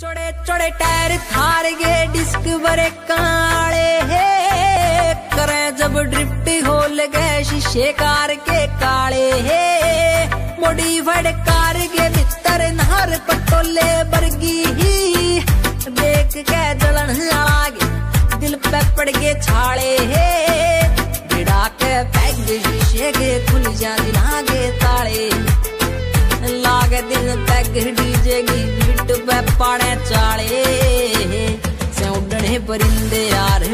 चौड़े चौड़े टायर थार गे, डिस्क बरे काले हे। करे जब ड्रिफ्ट होल गए, शीशे कार के काले हे। मोड़ी मोडिफाइड कार के भीतर नहर पटोले बरगी ही। देख के जलन आगे दिल पे पड़ गए छाले हे। बिड़ा के पैग शीशे के खुल जा दिलागे ताले। लागे दिल पैग की बिट पे पाड़े चाले से उड़े परिंदे यार